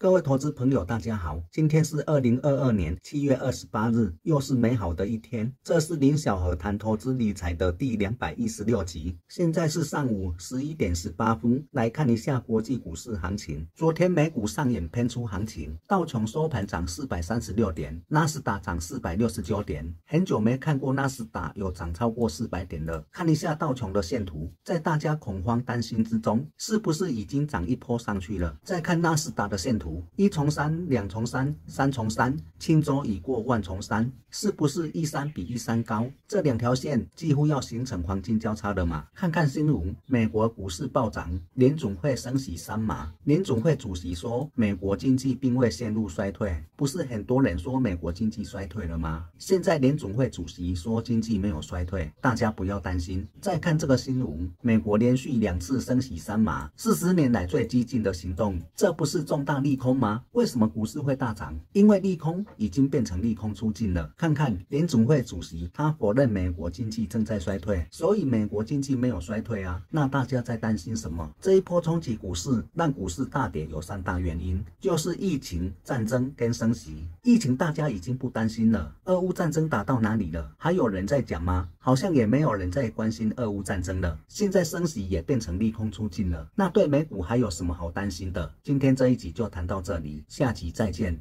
各位投资朋友，大家好，今天是二零二二年七月二十八日，又是美好的一天。这是林小河谈投资理财的第两百一十六集。现在是上午十一点十八分，来看一下国际股市行情。昨天美股上演偏出行情，道琼收盘涨四百三十六点，纳斯达涨四百六十九点。很久没看过纳斯达有涨超过四百点了。看一下道琼的线图，在大家恐慌担心之中，是不是已经涨一波上去了？再看纳斯达的线图。一重三，两重三，三重三，轻舟已过万重山，是不是一山比一山高？这两条线几乎要形成黄金交叉了嘛？看看新闻，美国股市暴涨，联总会升息三码。联总会主席说，美国经济并未陷入衰退。不是很多人说美国经济衰退了吗？现在联总会主席说经济没有衰退，大家不要担心。再看这个新闻，美国连续两次升息三码，四十年来最激进的行动，这不是重大利？空吗？为什么股市会大涨？因为利空已经变成利空出尽了。看看联总会主席，他否认美国经济正在衰退，所以美国经济没有衰退啊。那大家在担心什么？这一波冲击股市，让股市大跌有三大原因，就是疫情、战争跟升息。疫情大家已经不担心了，俄乌战争打到哪里了？还有人在讲吗？好像也没有人在关心俄乌战争了。现在升息也变成利空出尽了，那对美股还有什么好担心的？今天这一集就谈。到这里，下集再见。